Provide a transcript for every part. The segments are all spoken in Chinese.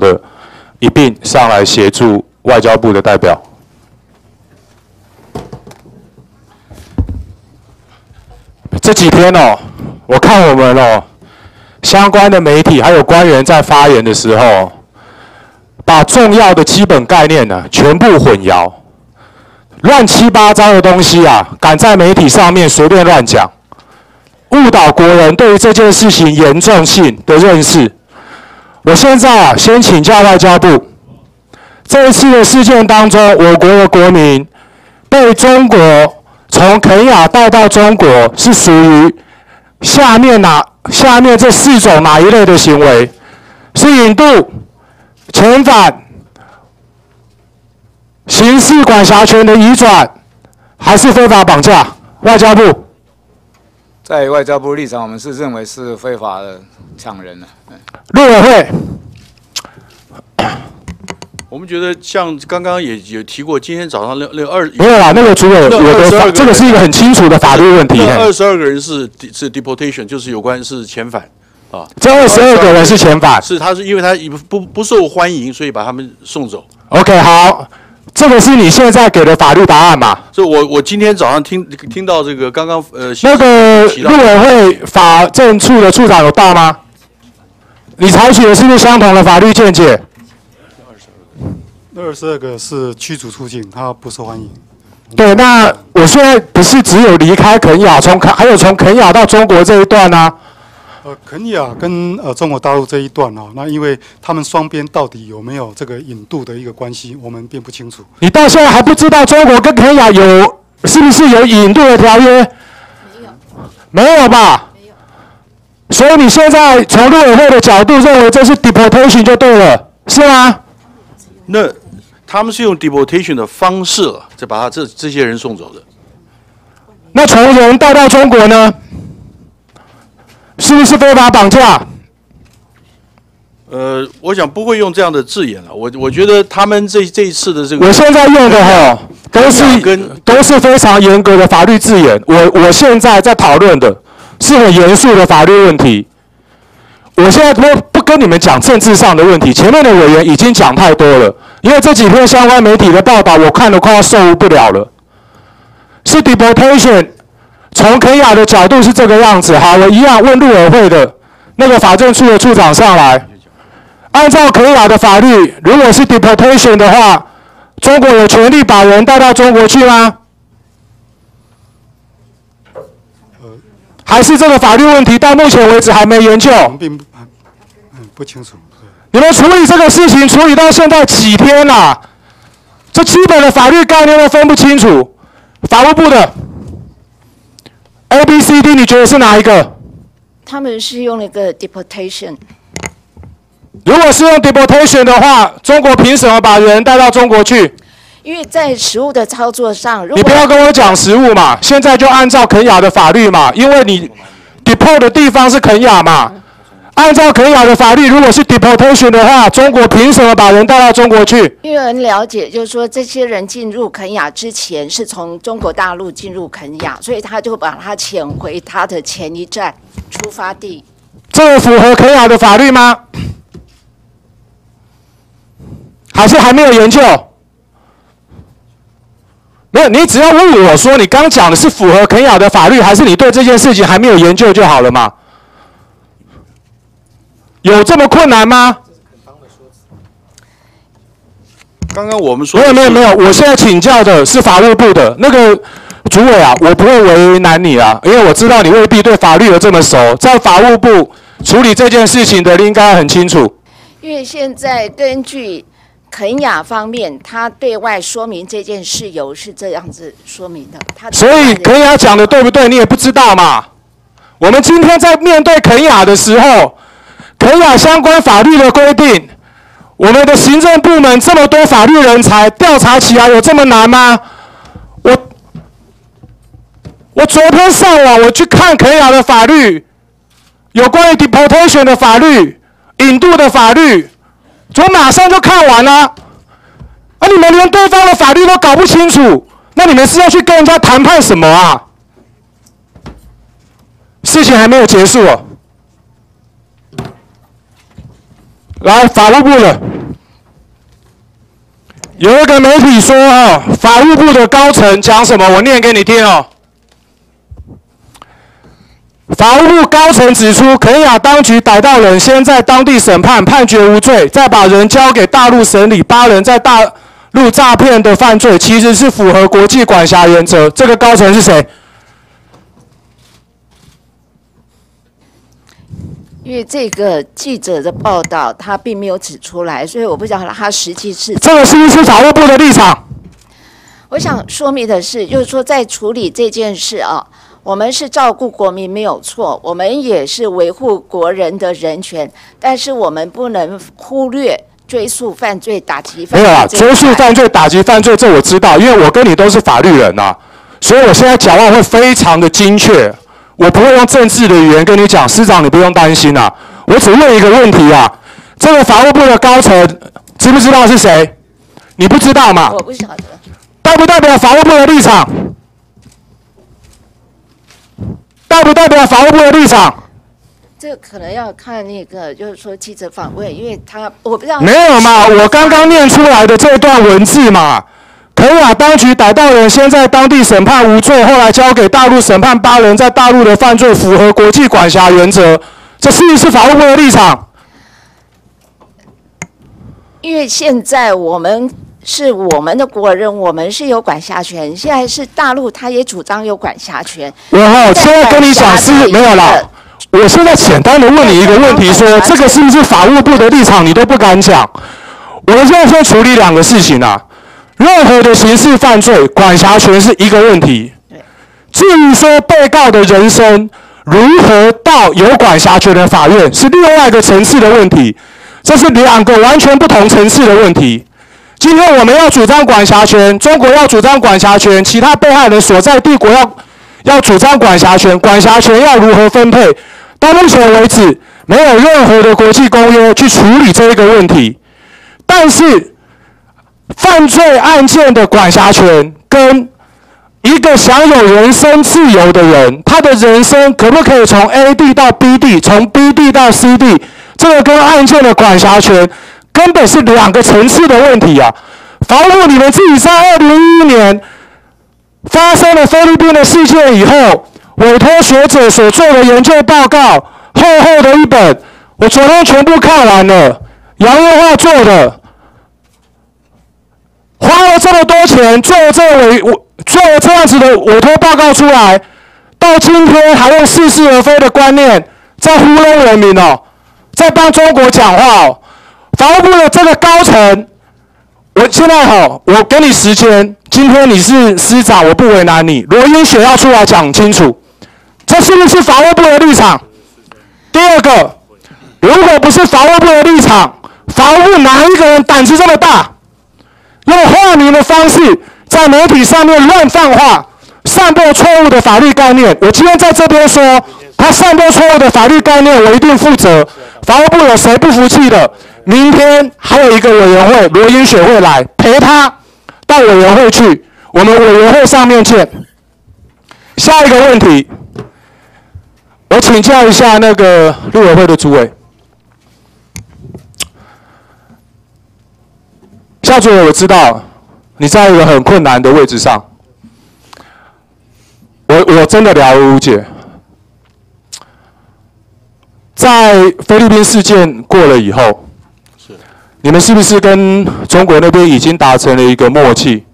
的一并上来协助外交部的代表。这几天哦，我看我们哦相关的媒体还有官员在发言的时候，把重要的基本概念呢全部混淆，乱七八糟的东西啊，敢在媒体上面随便乱讲，误导国人对于这件事情严重性的认识。我现在啊，先请教外交部，这一次的事件当中，我国的国民被中国从肯亚带到中国，是属于下面哪下面这四种哪一类的行为？是引渡、遣返、刑事管辖权的移转，还是非法绑架？外交部。在外交部立场，我们是认为是非法的抢人了。陆委会，我们觉得像刚刚也有提过，今天早上那那二没有啦，那个主委，那我的22个法这个是一个很清楚的法律问题。二十二个人是是 deportation，就是有关是遣返啊，这二十二个人是遣返。是他是因为他不不受欢迎，所以把他们送走。OK，好，这个是你现在给的法律答案嘛？这我我今天早上听听到这个刚刚呃那个提到陆委会法政处的处长有到吗？你采取的是不是相同的法律见解？那二十二个是驱逐出境，他不受欢迎。对，那我现在不是只有离开肯雅，从肯还有从肯雅到中国这一段呢、呃，肯亚跟呃中国大陆这一段哦，那因为他们双边到底有没有这个引渡的一个关系，我们并不清楚。你到现在还不知道中国跟肯亚有是不是有引渡的条约？没有，没有吧？没有。所以你现在从陆委会的角度认为这是 deportation 就对了，是吗？那他们是用 deportation 的方式了，再把他这这些人送走的。那从人带到中国呢？是不是非法绑架？呃，我想不会用这样的字眼了。我我觉得他们这这一次的这个，我现在用的哈都是跟都是非常严格的法律字眼。我我现在在讨论的是很严肃的法律问题。我现在不不跟你们讲政治上的问题，前面的委员已经讲太多了。因为这几篇相关媒体的报道，我看得快要受不了了。是 deportation，从肯亚的角度是这个样子。好，我一样问陆委会的那个法政处的处长上来。按照肯亚的法律，如果是 deportation 的话，中国有权利把人带到中国去吗？还是这个法律问题到目前为止还没研究？并不嗯不清楚。你们处理这个事情处理到现在几天了、这基本的法律概念都分不清楚。法务部的 A、B、C、D，你觉得是哪一个？他们是用了一个 deportation，如果是用 deportation 的话，中国凭什么把人带到中国去？因为在食物的操作上，如你不要跟我讲食物嘛，现在就按照肯雅的法律嘛，因为你 deport 的地方是肯雅嘛。按照肯雅的法律，如果是 deportation 的话，中国凭什么把人带到中国去？因为人了解，就是说这些人进入肯雅之前是从中国大陆进入肯雅，所以他就把他遣回他的前一站出发地。这符合肯雅的法律吗？还是还没有研究？没有，你只要问我说，你刚讲的是符合肯雅的法律，还是你对这件事情还没有研究就好了嘛？有这么困难吗？刚刚我们说没有没有没有，我现在请教的是法务部的那个主委啊，我不会为难你啊，因为我知道你未必对法律有这么熟，在法务部处理这件事情的应该很清楚。因为现在根据肯雅方面，他对外说明这件事由是这样子说明的。他所以肯雅讲的对不对，你也不知道嘛。我们今天在面对肯雅的时候，肯亚相关法律的规定，我们的行政部门这么多法律人才，调查起来有这么难吗？我我昨天上网我去看肯雅的法律，有关于 deportation 的法律、引渡的法律，我马上就看完了。啊，你们连对方的法律都搞不清楚，那你们是要去跟人家谈判什么啊？事情还没有结束。来，法务部的。有一个媒体说哦，法务部的高层讲什么？我念给你听哦。法务部高层指出，肯亚当局逮到人，先在当地审判，判决无罪，再把人交给大陆审理。八人在大陆诈骗的犯罪，其实是符合国际管辖原则。这个高层是谁？因为这个记者的报道他并没有指出来，所以我不知道他实际是。这个是不是法务部的立场？我想说明的是，就是说在处理这件事啊，我们是照顾国民没有错，我们也是维护国人的人权，但是我们不能忽略追诉犯罪、打击犯罪。没有啊，追诉犯罪、打击犯罪，这我知道，因为我跟你都是法律人呐、所以我现在讲话会非常的精确，我不会用政治的语言跟你讲，师长你不用担心啊，我只问一个问题啊，这个法务部的高层知不知道是谁？你不知道吗我？不晓得。代不代表法务部的立场？代不代表法务部的立场？这个可能要看那个，就是说记者访问，因为他我不知道没有嘛，我刚刚念出来的这段文字嘛，肯亚当局逮到人，先在当地审判无罪，后来交给大陆审判八人在大陆的犯罪符合国际管辖原则，这是不是法务部的立场？因为现在我们是我们的国人，我们是有管辖权。现在是大陆，他也主张有管辖权。然后，现在跟你讲是没有啦。我现在简单的问你一个问题说这个是不是法务部的立场，你都不敢讲。我们现在先处理两个事情啊，任何的刑事犯罪管辖权是一个问题，至于说被告的人生如何到有管辖权的法院，是另外一个层次的问题，这是两个完全不同层次的问题。今天我们要主张管辖权，中国要主张管辖权，其他被害人所在帝国要要主张管辖权，管辖权要如何分配？到目前为止，没有任何的国际公约去处理这一个问题。但是，犯罪案件的管辖权跟一个享有人身自由的人，他的人生可不可以从 A 地到 B 地，从 B 地到 C 地，这个跟案件的管辖权根本是两个层次的问题啊！法务部你们自己在二零一一年发生了菲律宾的事件以后，委托学者所做的研究报告，厚厚的一本，我昨天全部看完了，杨月化做的，花了这么多钱做这委委做这样子的委托报告出来，到今天还用似是而非的观念在糊弄人民哦，在帮中国讲话哦。法务部的这个高层，我现在好，我给你时间，今天你是师长，我不为难你。罗英雪要出来讲清楚，这是不是法务部的立场？第二个，如果不是法务部的立场，法务部哪一个人胆子这么大？用化名的方式在媒体上面乱放话，散播错误的法律概念。我今天在这边说，他散播错误的法律概念，我一定负责。法务部有谁不服气的？明天还有一个委员会，罗英雪会来陪他到委员会去，我们委员会上面见。下一个问题，我请教一下那个陆委会的主委。夏主委，我知道你在一个很困难的位置上，我我真的了无解。在菲律宾事件过了以后，是你们是不是跟中国那边已经达成了一个默契，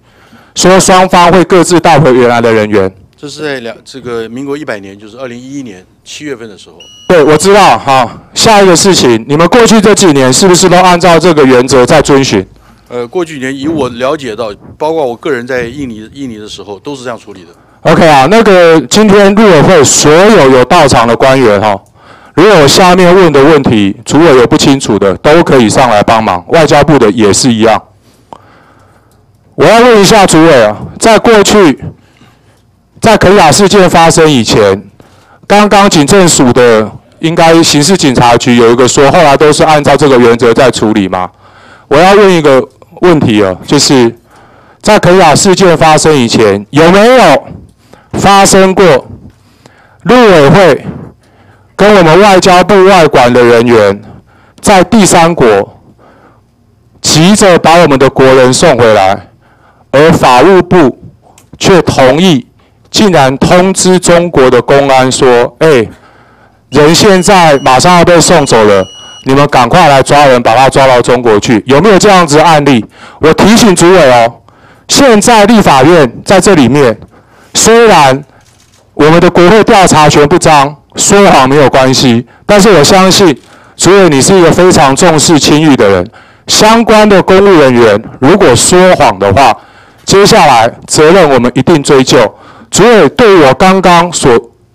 说双方会各自带回原来的人员？这是在两这个民国一百年，就是二零一一年七月份的时候，对，我知道。好，下一个事情，你们过去这几年是不是都按照这个原则在遵循？呃，过去几年以我了解到，包括我个人在印尼印尼的时候，都是这样处理的。OK 啊，那个今天陆委会所有有到场的官员哈，如果下面问的问题，主委有不清楚的，都可以上来帮忙。外交部的也是一样。我要问一下主委啊，在过去，在肯雅事件发生以前，刚刚警政署的应该刑事警察局有一个说，后来都是按照这个原则在处理吗？我要问一个问题哦，就是在肯雅事件发生以前，有没有发生过陆委会跟我们外交部外管的人员在第三国急着把我们的国人送回来，而法务部却同意，竟然通知中国的公安说：“哎，人现在马上要被送走了，你们赶快来抓人，把他抓到中国去。”有没有这样子案例？我提醒主委哦，现在立法院在这里面，虽然我们的国会调查权不彰，说谎没有关系，但是我相信。主委，你是一个非常重视清誉的人。相关的公务人员如果说谎的话，接下来责任我们一定追究。主委，对我刚刚所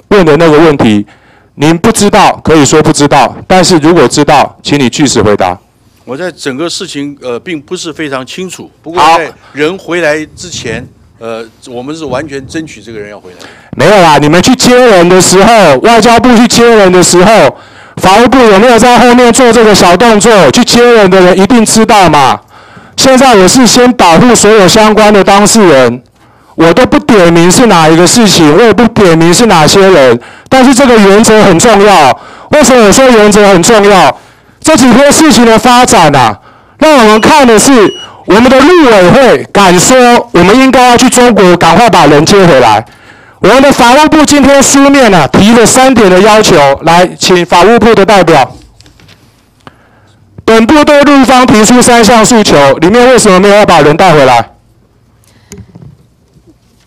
问的那个问题，您不知道可以说不知道，但是如果知道，请你据实回答。我在整个事情呃并不是非常清楚，不过在人回来之前，呃，我们是完全争取这个人要回来。没有啦，你们去接人的时候，外交部去接人的时候，法务部有没有在后面做这个小动作？去接人的人一定知道嘛。现在我是先保护所有相关的当事人，我都不点名是哪一个事情，我也不点名是哪些人，但是这个原则很重要。为什么我说原则很重要？这几天事情的发展啊，让我们看的是我们的陆委会敢说，我们应该要去中国，赶快把人接回来。我们的法务部今天书面呢、提了三点的要求，来，请法务部的代表。本部对陆方提出三项诉求，里面为什么没有要把人带回来？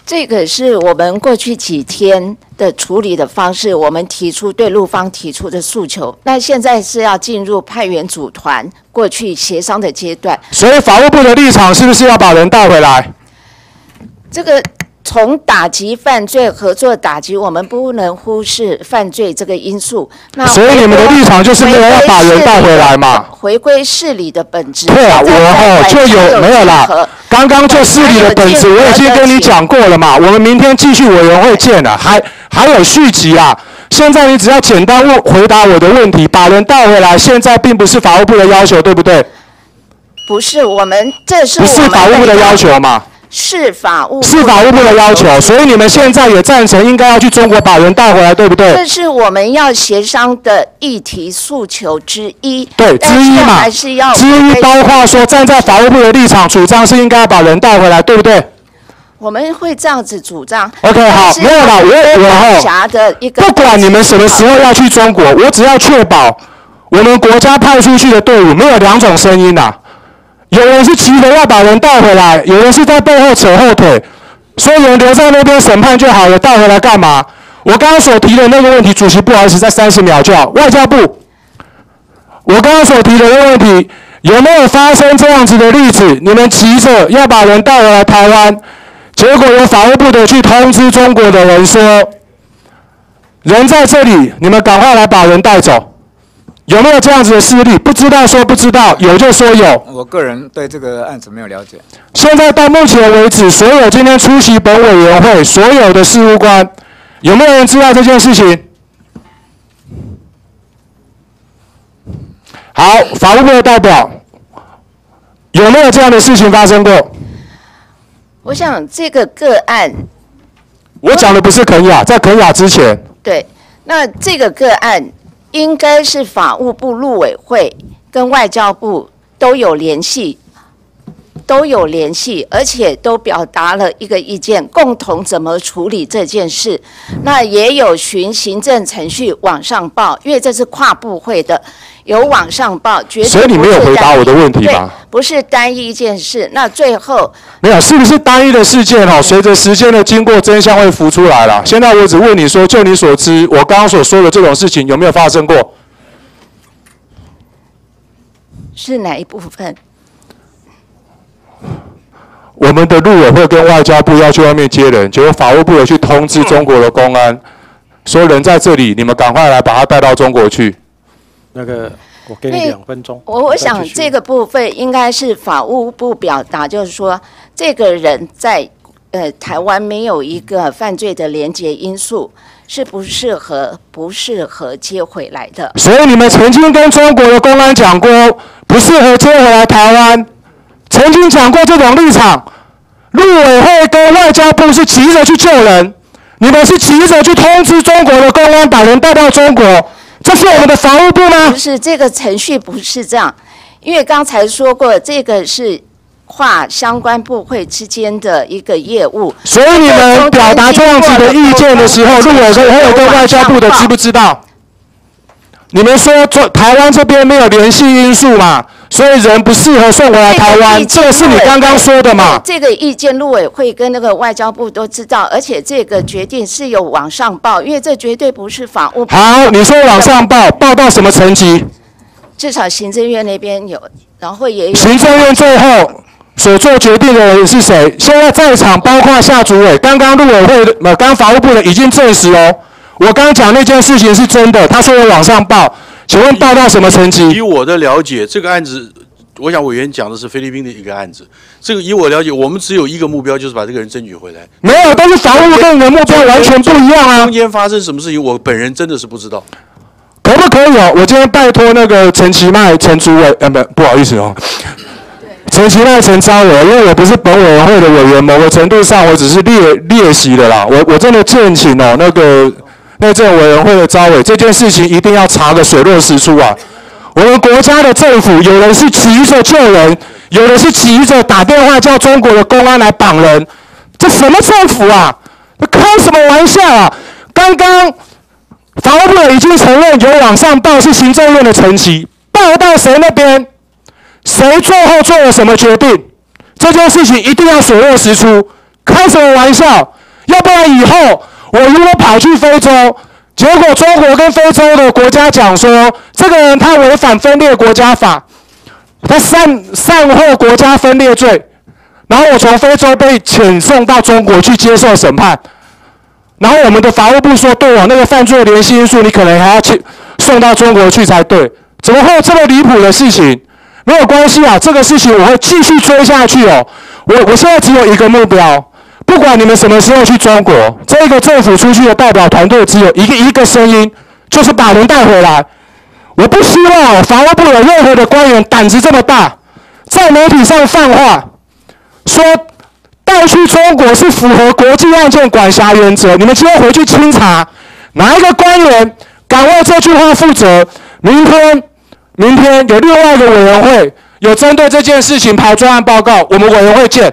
这个是我们过去几天的处理的方式，我们提出对陆方提出的诉求。那现在是要进入派员组团过去协商的阶段。所以法务部的立场是不是要把人带回来？这个从打击犯罪、合作打击，我们不能忽视犯罪这个因素。那所以你们的立场就是没有要把人带回来嘛？回归事理的本质。对啊，我就有没有啦？刚刚就事理的本质，我已经跟你讲过了嘛。我们明天继续委员会见了，还还有续集啊。现在你只要简单问回答我的问题，把人带回来，现在并不是法务部的要求，对不对？不是我们，这是不是法务部的要求嘛？是法务是法务部的要求，所以你们现在也赞成应该要去中国把人带回来，对不对？这是我们要协商的议题诉求之一。对，之一嘛还是要，之一包括说站在法务部的立场主张是应该要把人带回来，对不对？我们会这样子主张。OK，好没有啦我我管哦辖的一个，不管你们什么时候要去中国，我只要确保我们国家派出去的队伍没有两种声音呐、有人是急着要把人带回来，有人是在背后扯后腿，说人留在那边审判就好了，带回来干嘛？我刚刚所提的那个问题，主席不好意思，在三十秒就好。外交部，我刚刚所提的那个问题，有没有发生这样子的例子？你们急着要把人带回来台湾，结果有法务部的去通知中国的人说，人在这里，你们赶快来把人带走。有没有这样子的事例？不知道说不知道，有就说有。我个人对这个案子没有了解。现在到目前为止，所有今天出席本委员会所有的事务官，有没有人知道这件事情？好，法务部的代表，有没有这样的事情发生过？我想这个个案，我讲的不是肯雅，在肯雅之前，对，那这个个案应该是法务部陆委会跟外交部都有联系，都有联系，而且都表达了一个意见，共同怎么处理这件事。那也有循行政程序往上报，因为这是跨部会的，有往上报，绝对所以你没有回答我的问题吧不是单一一件事。那最后没有，是不是单一的事件哦？随着时间的经过，真相会浮出来了。现在我只问你说，就你所知，我刚刚所说的这种事情有没有发生过？是哪一部分？我们的陆委会跟外交部要去外面接人，结果法务部有去通知中国的公安，说人在这里，你们赶快来把他带到中国去。那个，我给你两分钟。我我想这个部分应该是法务部表达，就是说这个人在呃台湾没有一个犯罪的连结因素，是不适合不适合接回来的。所以你们曾经跟中国的公安讲过，不适合接回来台湾，曾经讲过这种立场。陆委会跟外交部是急着去救人，你们是急着去通知中国的公安把人带到中国，这是我们的防务部吗不？是这个程序不是这样，因为刚才说过，这个是跨相关部会之间的一个业务。所以你们表达这样子的意见的时候，陆委会跟外交部的知不知道？你们说做台湾这边没有联系因素嘛，所以人不适合送回来台湾，这个是你刚刚说的嘛？这个意见，陆委会跟那个外交部都知道，而且这个决定是有往上报，因为这绝对不是法务部。好，你说往上报，报到什么层级？至少行政院那边有，然后也有。行政院最后所做决定的人是谁？现在在场包括夏主委，刚刚陆委会的，呃，刚法务部的已经证实哦。我刚刚讲那件事情是真的，他说我往上报，请问报到什么层级？以我的了解，这个案子，我想委员讲的是菲律宾的一个案子。这个以我了解，我们只有一个目标，就是把这个人争取回来。没有，但是法务部跟你的目标完全不一样啊。中间发生什么事情，我本人真的是不知道。可不可以哦？我今天拜托那个陈其迈、陈主委，呃，不，不好意思哦。陈其迈、陈昭伟，因为我不是本委员会的委员，某个程度上我只是列列席的啦。我我真的建请哦，那个。内政委员会的招委，这件事情一定要查个水落石出啊！我们国家的政府，有人是急着救人，有的是急着打电话叫中国的公安来绑人，这什么政府啊？开什么玩笑啊！刚刚法务部已经承认有网上报是行政院的层级，报到谁那边，谁最后做了什么决定？这件事情一定要水落石出，开什么玩笑？要不然以后。我如果跑去非洲，结果中国跟非洲的国家讲说，这个人他违反分裂国家法，他善善获国家分裂罪，然后我从非洲被遣送到中国去接受审判，然后我们的法务部说，对哦，那个犯罪联系因素你可能还要去送到中国去才对，怎么会有这么离谱的事情？没有关系啊，这个事情我会继续追下去哦。我我现在只有一个目标。不管你们什么时候去中国，这个政府出去的代表团队只有一个一个声音，就是把人带回来。我不希望法务部有任何的官员胆子这么大，在媒体上放话，说带去中国是符合国际案件管辖原则。你们今天回去清查，哪一个官员敢为这句话负责？明天，明天有另外一个委员会有针对这件事情排专案报告，我们委员会见。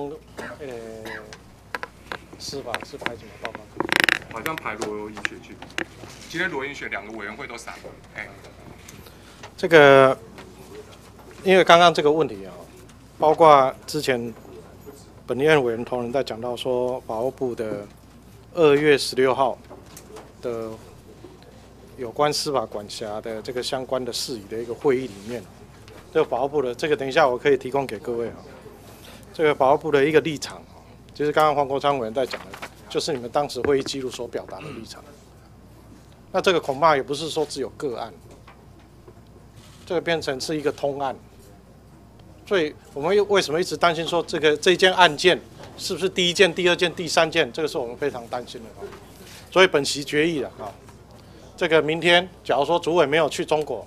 立功，呃，司法是排什么报告？好像排罗英学去。今天罗英学两个委员会都散了。哎，这个，因为刚刚这个问题啊，包括之前本院委员同仁在讲到说，法务部的二月十六号的有关司法管辖的这个相关的事宜的一个会议里面，这个法务部的这个，等一下我可以提供给各位啊。这个法务部的一个立场就是刚刚黄国昌委员在讲的，就是你们当时会议记录所表达的立场。那这个恐怕也不是说只有个案，这个变成是一个通案。所以我们又为什么一直担心说这个这件案件是不是第一件、第二件、第三件？这个是我们非常担心的。所以本席决议了啊，这个明天假如说主委没有去中国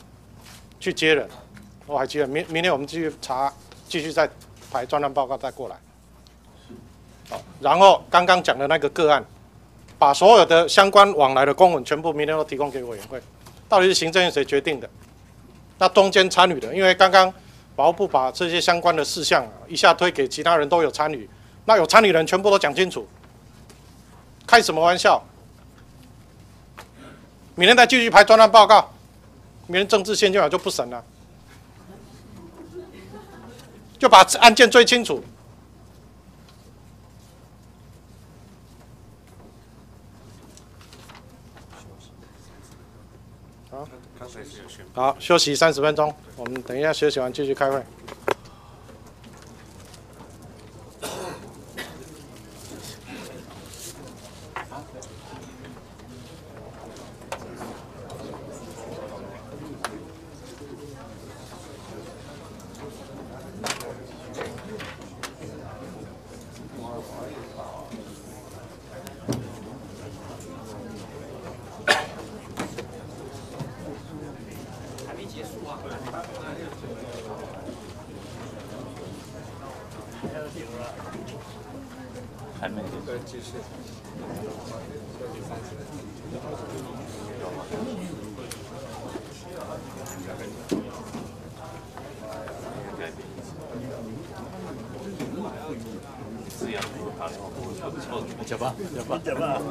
去接人，我还记得明明天我们继续查，继续再。排专案报告再过来，好，然后刚刚讲的那个个案，把所有的相关往来的公文全部明天都提供给委员会，到底是行政院谁决定的？那中间参与的，因为刚刚保护部把这些相关的事项一下推给其他人都有参与，那有参与人全部都讲清楚，开什么玩笑？明天再继续排专案报告，明天政治现金就不审了。就把案件追清楚。好，好，休息三十分钟，我们等一下休息完继续开会。还没对，继续。讲吧，讲吧，讲吧。